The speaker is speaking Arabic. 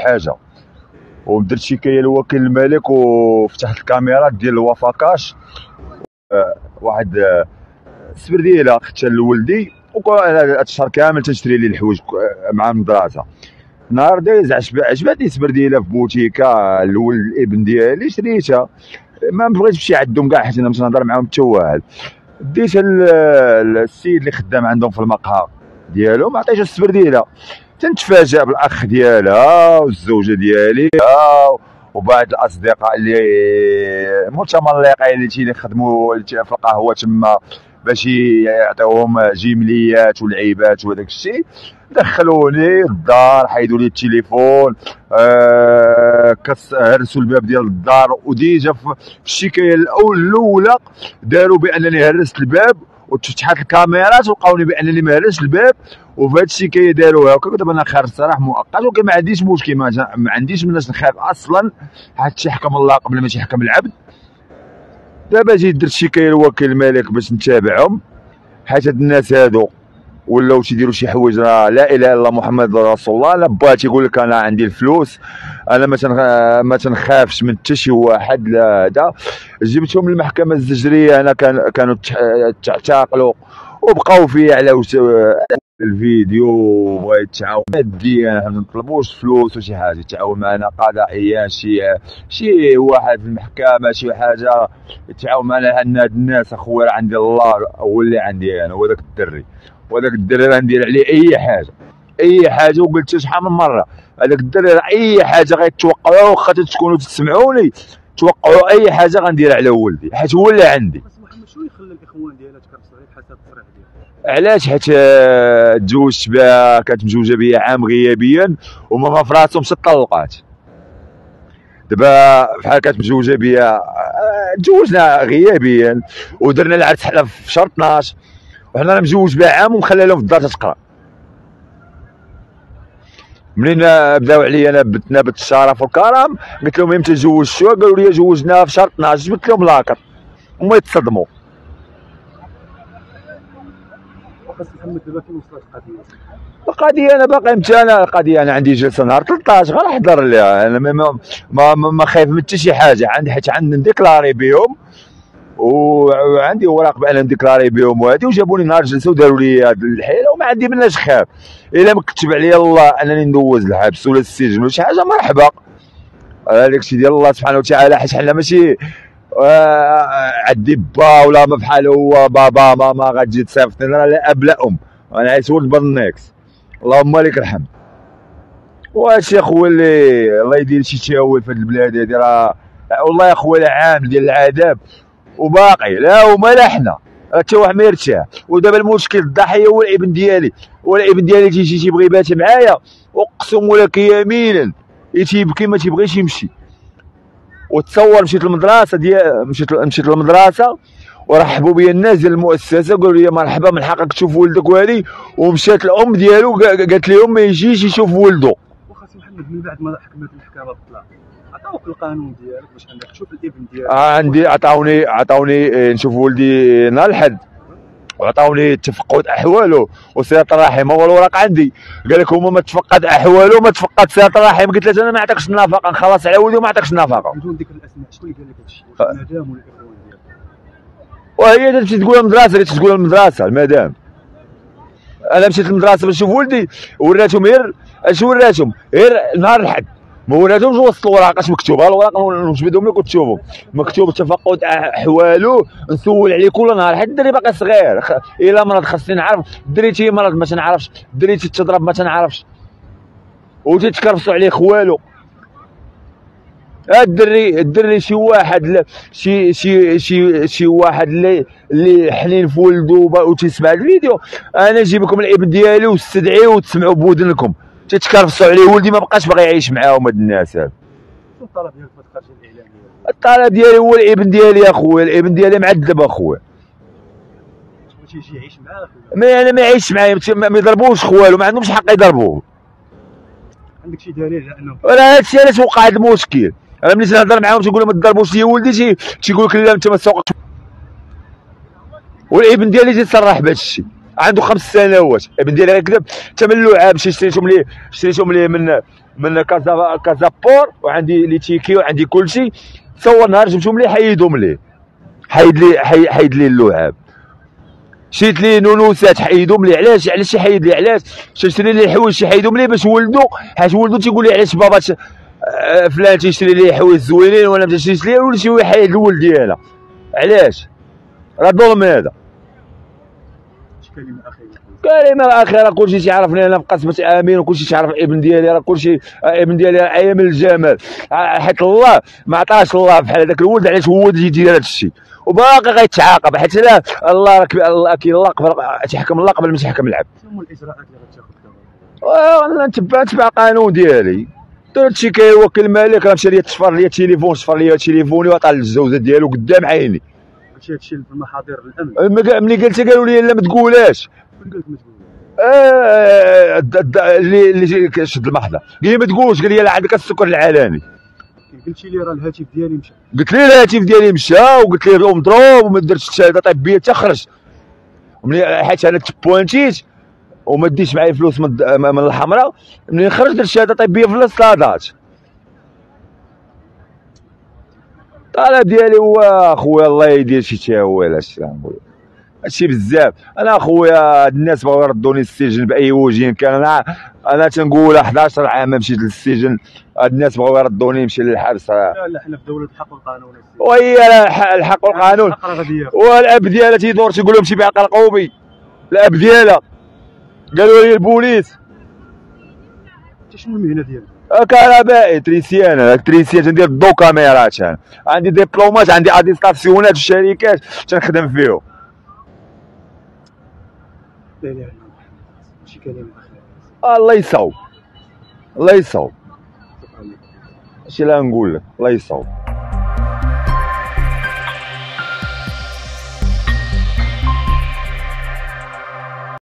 الحاجة. ودرت شكايه لوكيل الملك وفتحت الكاميرات ديال الوفاكاش آه، واحد آه، السبرديله خدتها لولدي وهذا الشهر كامل تنشري ليه الحوايج آه، مع المدرسة. نهار دايز عجب- عجبتني سبرديله في بوتيكا لولد الابن ديالي شريتها. ما بغيتش نمشي عندهم كاع حيت أنا باش نهضر معاهم حتى واحد. ديتها للسيد اللي خدام عندهم في المقهى ديالهم عطيتها السبرديله تنتفاجأ بالأخ ديالها والزوجه ديالي وبعض الأصدقاء اللي متملقين اللي تيجي يخدموا اللي تي- في القهوة تما باش يعطيوهم جمليات ولعيبات وهذاك الشيء. دخلوني الدار حيدوا لي التليفون آه هرسوا الباب ديال الدار وديجا في الشكاية الأول الأولى داروا بأنني هرست الباب وتفتحت الكاميرات ولقاوني بانني ما هرستش الباب وفي هاد الشكايه داروها هكا دابا أنا خارج سراح مؤقت ما عنديش مشكل ما, عنديش مناش نخاف أصلا. حتى يحكم الله قبل ما تيحكم العبد. دابا جيت درت شكايه لوكيل الملك باش نتابعهم. حيت هاد الناس هادو ولاو تيديروا شي حوايج راه لا إله إلا محمد رسول الله لا با تيقول لك أنا عندي الفلوس أنا ما. ما تنخافش من حتى شي واحد لا هذا جبتهم للمحكمة الزجريه أنا كان كانوا تعتقلوا وبقاو فيا على. الفيديو بغا يتعاون ماديا إحنا ما نطلبوش فلوس وشي حاجة يتعاون معنا قضائيا شي شي واحد في المحكمة شي حاجة يتعاون معنا ان هاد الناس أخويا عندي الله هو اللي عندي أنا وهذاك الدري وهذاك الدري راه ندير عليه أي حاجة أي حاجة وقلت شحال من مرة هذاك الدري راه أي حاجة غيتوقعوا واخا تكونوا تسمعوني توقعوا أي حاجة غندير على ولدي حيت هو اللي عندي. شنو الإخوان ديالها تكرسوا عليك حسب علاش؟ حيت آه، تزوجت بها كانت مزوجة بيا عام غيابيا وماما في راسهم ست طلقات. دابا بحال كانت مزوجة بيا آه، تزوجنا غيابيا ودرنا العرس حنا في شهر 12 وحنا أنا مزوج بها عام ومخلى لهم في الدار تتقرا. منين بداو عليا انا بتنا بالشرف والكرم قلت لهم إمتى تزوجتوا قالوا لي زوجنا في شهر 12 جبت لهم لاكر هما يتصدموا. القضية أنا باقي متى؟ أنا القضية أنا عندي جلسة نهار 13 غير نحضر ليها أنا ما ما ما, ما, خايف من حتى شي حاجة. عندي حيت عندي نديكلاري بهم وعندي اوراق بأن نديكلاري بهم وهادي وجابوني نهار جلسة وداروا لي هاد الحيلة وما عندي مناش خاف إلا ما كتب عليا الله أنني ندوز الحبس ولا السجن ولا شي حاجة مرحبا. هذاك الشيء ديال الله سبحانه وتعالى حيت حنا ماشي آه، عندي با ولا ما بحال هو بابا ماما غتجي تصيفطني راه لا اب لا ام أنا عايش ولد بالنكس اللهم لك الحمد. وهادشي اخويا اللي الله يدير شي تاول في هاد البلاد هادي راه والله يا اخويا العام ديال العذاب. وباقي لا هما لا حنا. حتى واحد ما يرتاح. ودابا المشكل الضحية هو الابن ديالي. والابن ديالي تيجي تيبغي يبات معايا. اقسم لك يمينا. تيبكي ما تيبغيش يمشي. وتصور مشيت للمدرسة ديال مشيت مشيت للمدرسة. ورحبوا بيا الناس ديال المؤسسة. قالوا لي مرحبا من حقك تشوف ولدك وهذه. ومشات الأم ديالو قا- قالت لهم ما يجيش يشوف ولده. واخا محمد من بعد ما حكمت المحكمه بالطلاق عطاوك القانون ديالك باش انك تشوف الإبن ديالك. آه عندي عطاوني عطاوني آه، نشوف ولدي نهار الحد وعطاوني تفقد أحواله. وصله الرحم هو الوراق عندي. قال لك هما ما تفقد أحواله ما تفقد صله الرحم قلت له أنا ما عطاكش النفقه نخلص على ولدي وما عطاكش النفقه بدون ذكر الأسماء شكون اللي قال لك آه. واش المدام ولا الاخوان ديالك؟ وهي تمشي تقول المدرسة قالت تقول المدرسة المدام. أنا مشيت للمدرسة باش نشوف ولدي وراتهم غير اش وراتهم غير نهار الحد. ما وراتهمش وسط الوراق اش مكتوب الوراق نجبدهم لك وتشوفهم مكتوب تفقد احواله نسول عليه كل نهار. حتى الدري باقي صغير. إلا مرض خاصني نعرف. الدري تي مرض ما تنعرفش. الدري تتضرب ما تنعرفش. وتتكرفصوا عليه خوالو. الدري الدري شي واحد لا- شي شي شي شي واحد اللي اللي حنين في ولده وتسمع الفيديو. أنا نجيب لكم الابن ديالي واستدعيه وتسمعوا بودنكم. تتكرفصوا عليه ولدي ما بقاش باغي يعيش معاهم هاد الناس هاد. الطلب ديالك في الخارج الاعلام الطلب ديالي هو الابن ديالي يا خويا الابن ديالي معذب أخويا. بغيتي يجي يعيش معاك ما أنا ما يعيش معايا ما ما يضربوش خوالو ما عندهمش حق يضربوه. عندك شي دليل على انه راه هادشي علاش وقع هاد المشكل؟ أنا ملي تنهضر معاهم تيقولوا ما تضربوش لي ولدي تي- تيقول لك لا أنت ما تسوقش. والابن ديالي تيتصرح بهذا الشيء عنده خمس سنوات. ابن ديالي غيكذب حتى من اللعاب شي شريتهم ليه شريتهم ليه من من كازا كازابور وعندي لي تيكي وعندي كلشي. تصور نهار جبتهم ليه حيدهم ليه حيد لي حي- حيد لي اللعاب. شريت ليه نونوسات حيدهم لي. علاش؟ علاش يحيد لي؟ علاش؟ شري لي الحوايج يحيدهم لي باش ولدو. حيت ولدو تيقول لي علاش بابا آه، فلان تيشري لي حوايج زوينين وأنا ما تشريش ليه ولا شي يحيد الولد ديالها. علاش؟ راه ظلم هذا. كلمة اخيره كلمة الأخيرة كلشي تيعرفني أنا بقسمة آمين وكلشي تيعرف ابن ديالي راه كلشي آه، ابن ديالي عيا من الجمال. آه، حيت الله ما عطاش الله بحال هذاك الولد علاش هو اللي يدير هذا الشيء؟ وباقي غيتعاقب حيت لا الله راه كاين الله قبل تيحكم الله قبل ما تيحكم العبد. شنو الإجراءات اللي غتاخذ دابا أنا نتبع نتبع القانون ديالي. درت شي كيوكل الملك راه مشى ليا تشفر ليا التليفون شفر ليا تليفوني وعطى الجوزه ديالو قدام عيني. قلتي هادشي في المحاضر الأمن. ملي ملي قلت قالوا لي لا ما تقولهاش. قلت ما تقول الد- الد- اللي اللي شد المحضر. قال لي ما تقولش قال لي لا عندك السكر العلاني قلتي لي راه الهاتف ديالي مشى. قلت لي الهاتف ديالي مشى وقلت لي مضروب وما درتش الشهادة طبيه حتى خرج وملي حيت أنا تبوانتيت وما ديش معايا فلوس من, الحمراء ملي خرج درت الشهاده طبيه في الاصطادات الطلب ديالي هو اخويا الله يدير شي تاويل نقول هادشي بزاف. أنا اخويا هاد الناس بغاو يردوني السجن بأي وجه كان. أنا أنا تنقول 11 عام مشيت للسجن. هاد الناس بغاو يردوني نمشي للحبس. لا لا حنا في دولة الحق والقانون. وهي الح- الحق والقانون. والأب ديالها تيدور تيقول لهم شي بعقل قومي. الأب ديالها. قالوا لي البوليس. انت شنو المهنه ديالك كهربائي électricien électricien تندير des كاميرات عندي ديبلومات عندي attestation ات في الشركات تنخدم فيهم لا اله الا الله شي كلمه اخيره الله يصاوب الله يصاوب هادشي اللي غنقول لك الله يصاوب